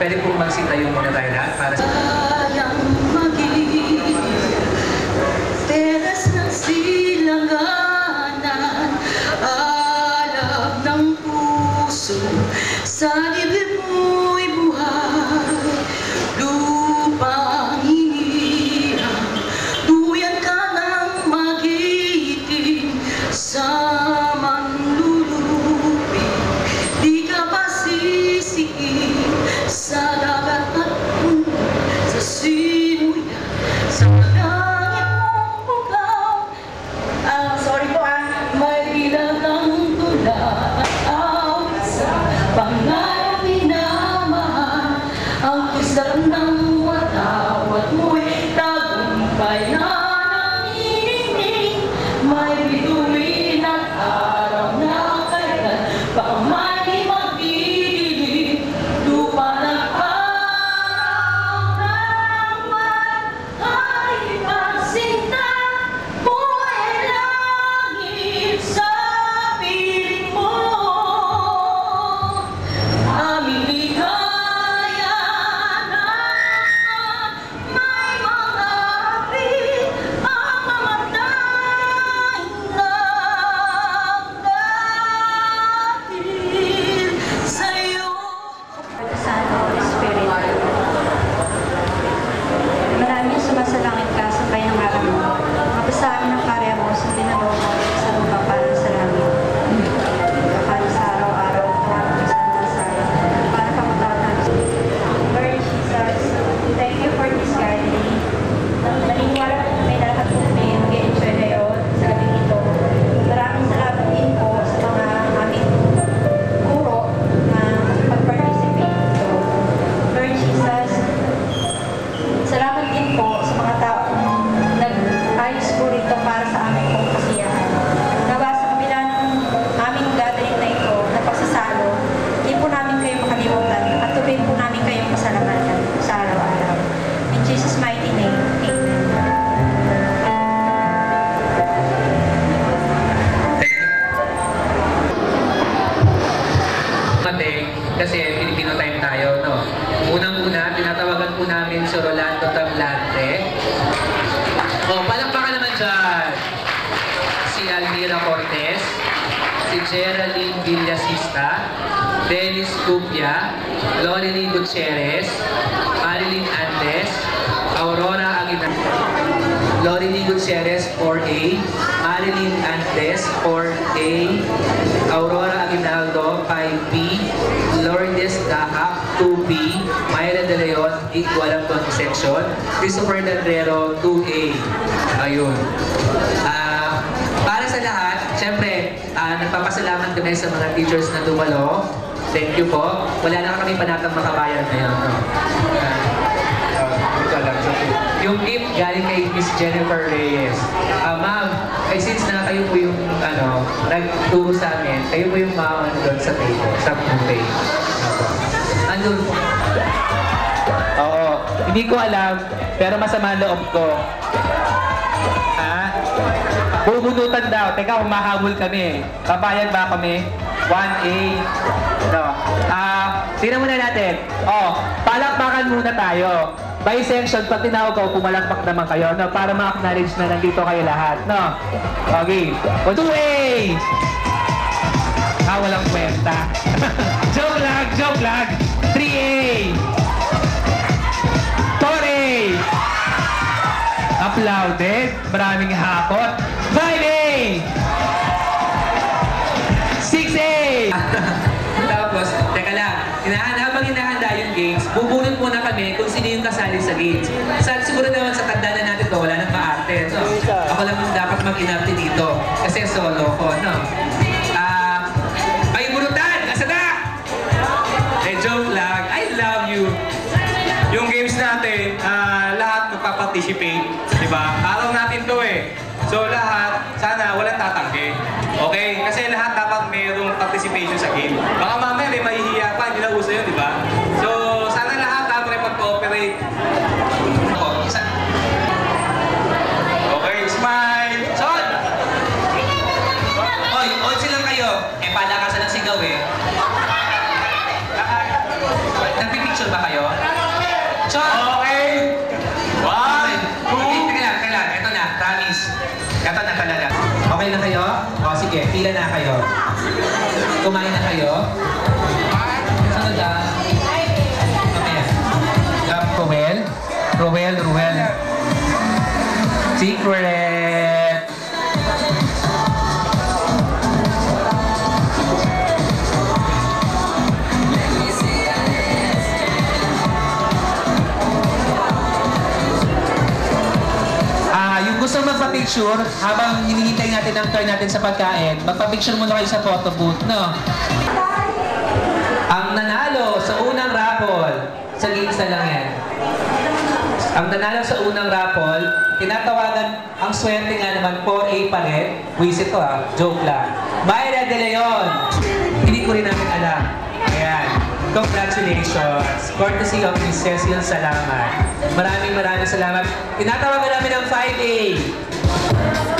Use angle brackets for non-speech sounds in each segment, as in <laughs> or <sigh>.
pwede po magsitayo muna tayo lahat para sa... 181 ang section. Christopher Landrero, 2A. Ayun. Uh, para sa lahat, syempre, uh, nagpapasalamat kami sa mga teachers na dumalo. Thank you po. Wala na kami panatang makabayan ngayon. No? Ah, yung gift galing kay Miss Jennifer Reyes. Uh, Ma'am, eh, since na kayo po yung ano, nagturo sa amin, kayo po yung maano doon sa table, sa buffet. Andun po. Hindi ko alam, pero masama loob ko. Ha? Bubunutan daw. Teka, humahabol kami. Papayag ba kami? 1A. No. Ah, tingnan muna natin. Oh, palakpakan muna tayo. By section, pag tinawag ko, pumalakpak naman kayo, no? Para ma-acknowledge na nandito kayo lahat, no? Okay. 2A! Ah, walang kwenta. <laughs> joke lang, joke lang. 3A! Applauded. Maraming hakot. 5A! 6A! Tapos, teka lang, inahan, habang inahanda yung games, bubunot muna kami kung sino yung kasali sa games. Okay? Kasi lahat dapat mayroong participation sa game. Baka mamaya may mahihiya pa, hindi na uso yun, di ba? Pila na kayo. Kumain na kayo? Sunod ah. Okay. Gab, Ruel. Ruel, Ruel. Secret. Magpa-picture, habang hinihintay natin ang turn natin sa pagkain, magpa-picture muna kayo sa photo booth, no? Ang nanalo sa unang raffle, sa games lang yan. Ang nanalo sa unang raffle, tinatawagan, ang swerte nga naman, 4A pa rin. Wisit to ah, joke lang. Mayra De Leon. Hindi ko rin namin alam. Ayan. Congratulations. Courtesy of Miss Cecil Salamat. Maraming maraming salamat. Tinatawagan namin ang 5A. Wala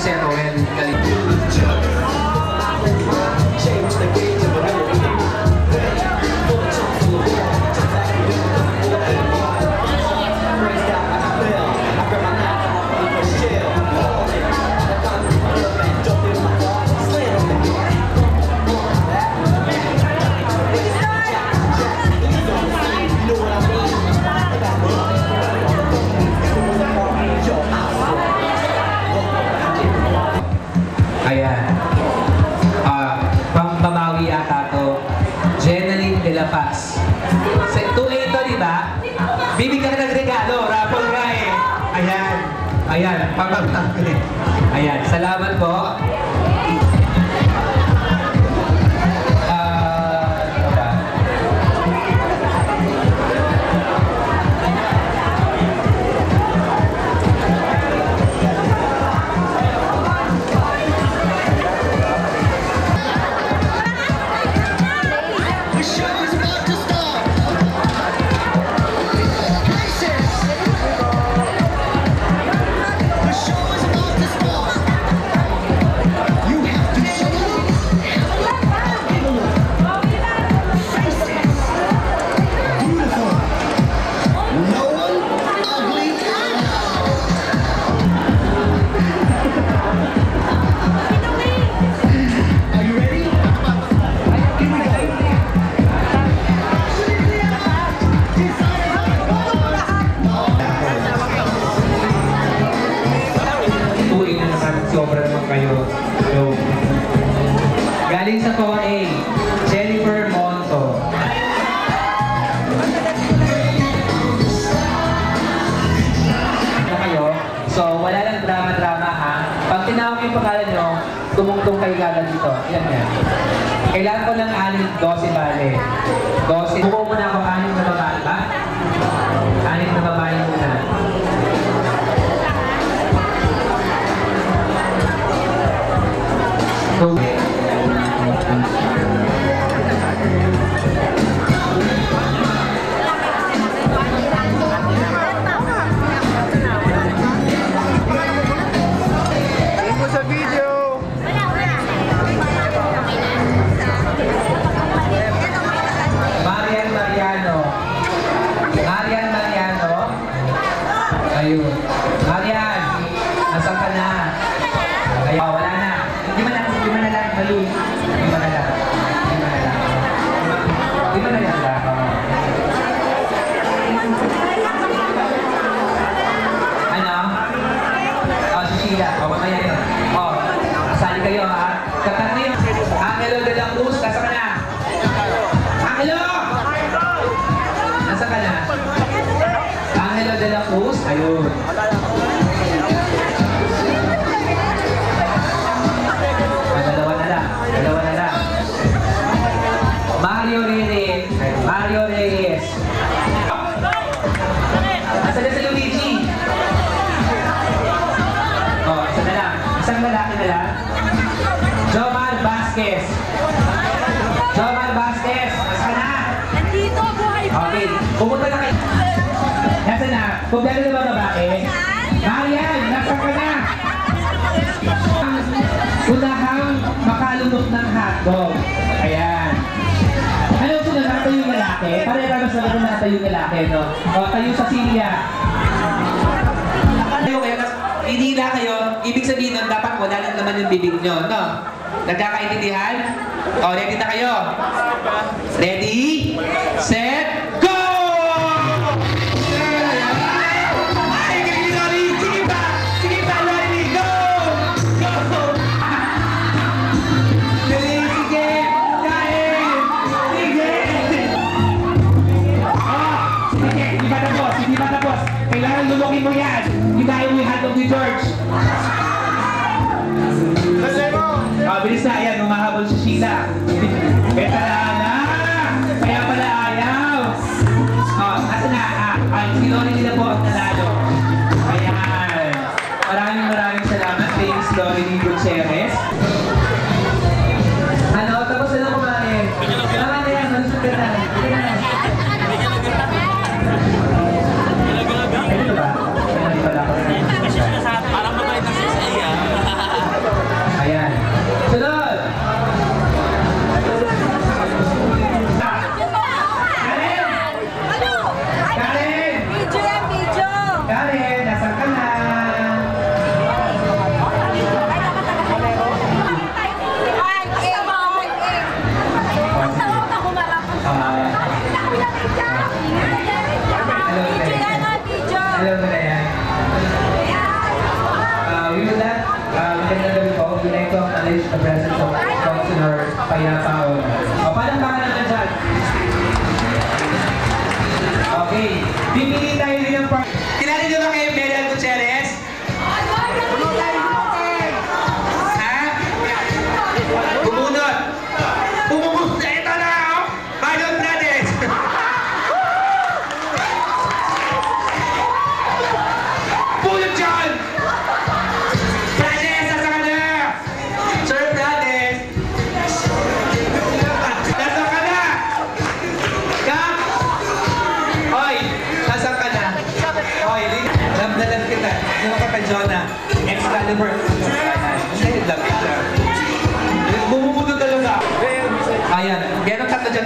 si just Well Galicia. Salamat po. Kumpleto na ba babae? Marian, nasa ka na! Unahang makalunok ng hotdog. Ayan. Ano sunod? Nakatayo yung lalaki? Pareha ba sa naman nakatayo yung lalaki, no? O, tayo sa silya. Tayo kayo, hinila kayo, ibig sabihin nun, dapat wala lang naman yung bibig nyo, no? Nagkakaintindihan? O, ready na kayo? Ready? Set? Go! Nah, Beta. Bibili tayo rin ng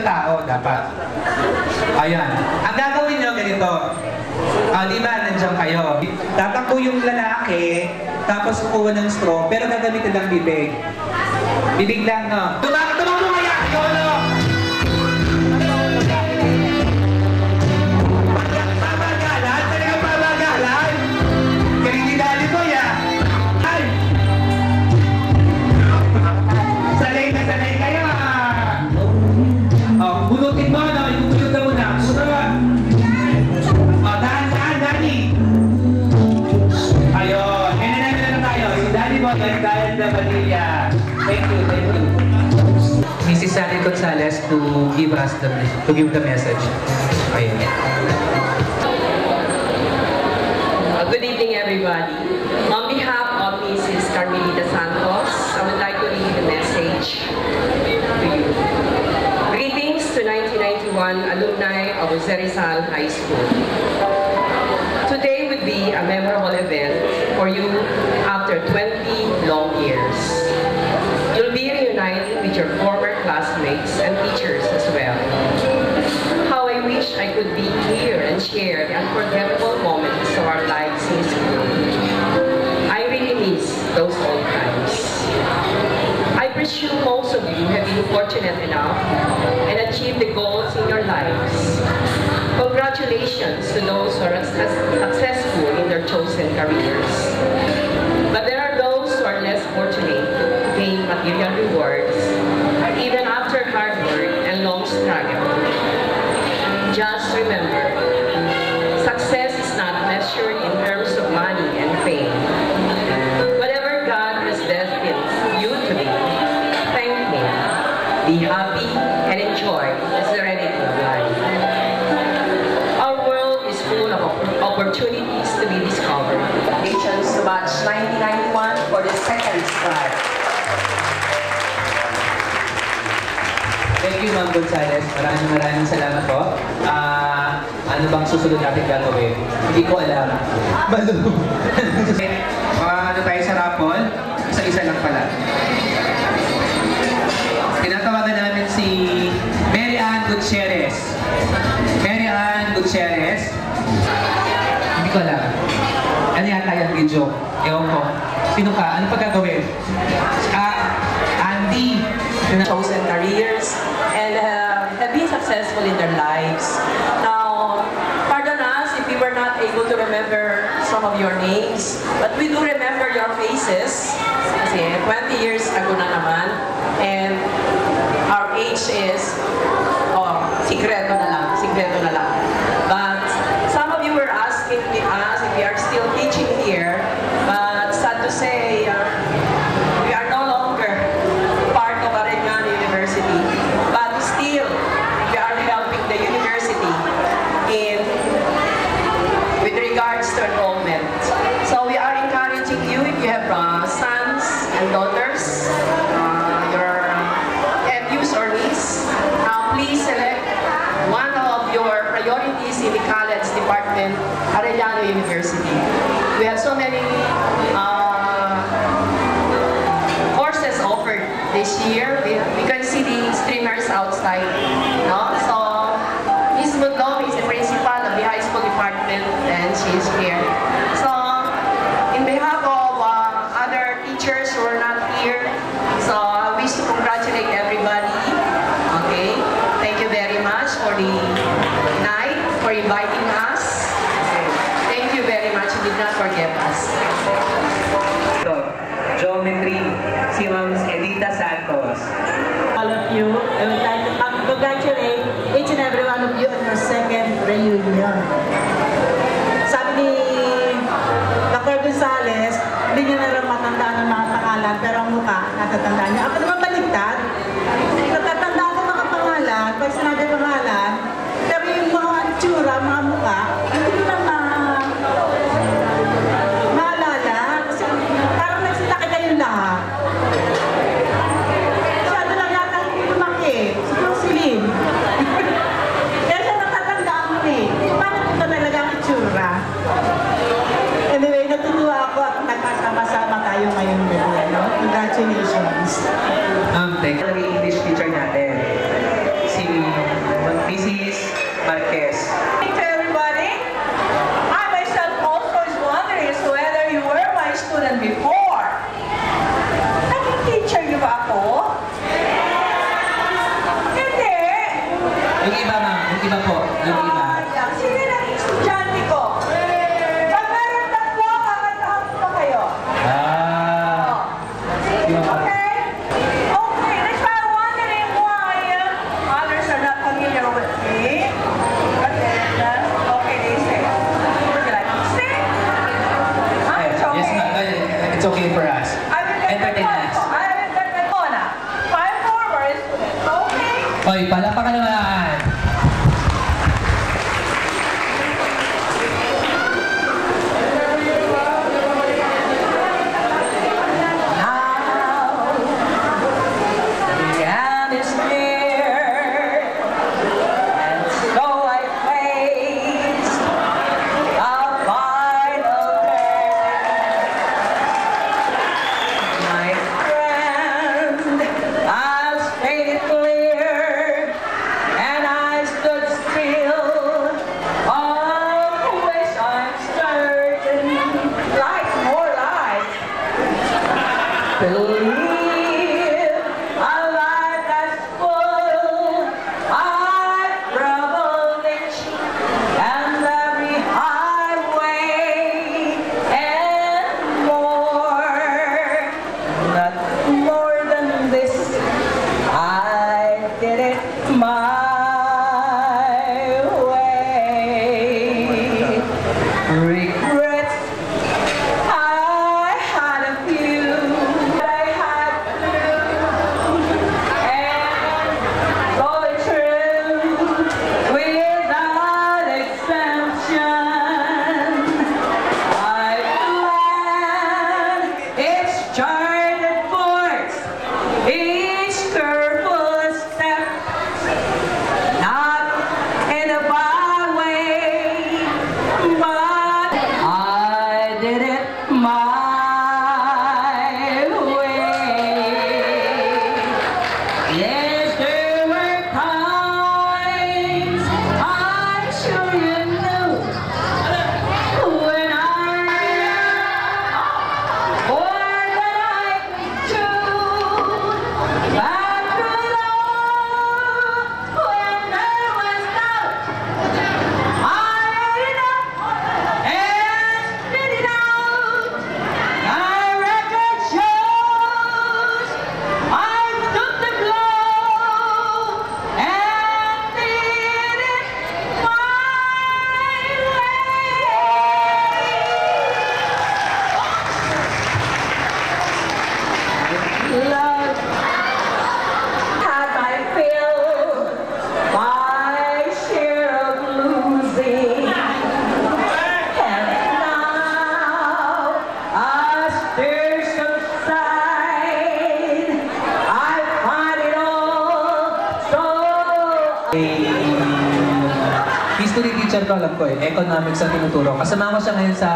tao, dapat. Ayan. Ang gagawin nyo ganito, uh, di ba, nandiyan kayo. Tatakbo yung lalaki, tapos kukuha ng straw, pero gagamitin ng bibig. Bibig lang, no? Tumak tumakbo kaya! Yun! To give us the to give the message. Okay. Uh, Good evening, everybody. On behalf of Mrs. Carmelita Santos, I would like to read the message to you. Greetings to 1991 alumni of Jose Rizal High School. Today would be a memorable event for you after 20 could be here and share the unforgettable moments of our lives in school. I really miss those old times. I presume most of you have been fortunate enough and achieved the goals in your lives. Congratulations to those who are successful in their chosen careers. But there are those who are less fortunate to gain material rewards, Gonzales. Maraming maraming salamat po. Ah, ano bang susunod natin gagawin? Hindi ko alam. Malo. <laughs> Ah, ano tayo sa raffle? Isa-isa lang pala. Tinatawagan namin si Mary Ann Gutierrez. Mary Ann Gutierrez. Hindi ko alam. Ano yata yung video? Ewan ko. Sino ka? Ano pa gagawin? Ah, Andy. chosen careers uh, been successful in their lives. Now, pardon us if we were not able to remember some of your names, but we do remember your faces. Kasi 20 years ago na naman, and our age is, oh, sikreto na lang, sikreto na lang. Edita Santos. all of you. I would like to congratulate each and every one of you on your second reunion. Sabi ni Dr. Gonzales, hindi niya na rin matandaan ang mga pangalan, pero ang mukha, natatandaan niya. Ako naman baligtad. Natatandaan ko mga pangalan, pag sinabi pangalan, Yeah. teacher ko alam ko eh, economics ang tinuturo. Kasama ko siya ngayon sa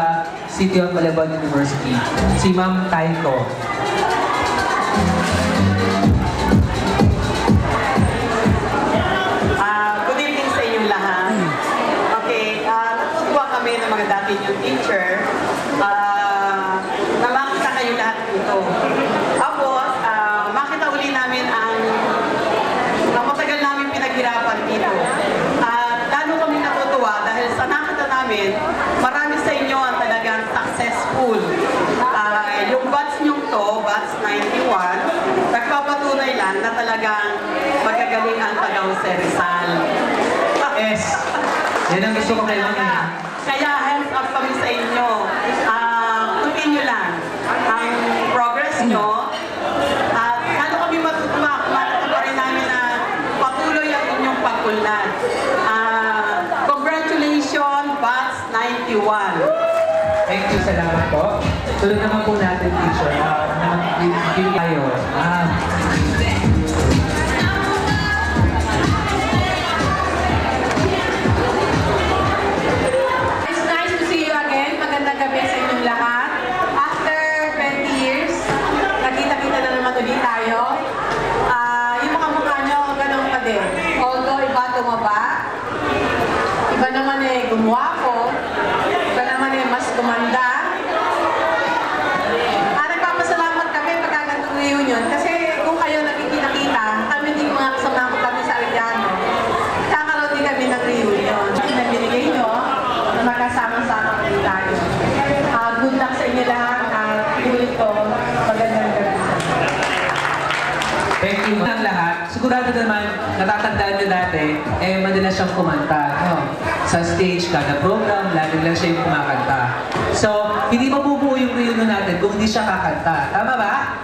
City of Malabon University. Si Ma'am Taiko. marami sa inyo ang talagang successful. Uh, yung batch nyo to, batch 91, nagpapatunay lang na talagang magagaling ang tagaw sa Rizal. Yes. Yan ang gusto ko kailangan. Kaya, salamat po. Tulad naman po natin, teacher, na mag-give tayo. Ah, siyang kumanta. No? Sa stage, kada program, lagi lang siya yung kumakanta. So, hindi mabubuo yung reunion natin kung hindi siya kakanta. Tama ba?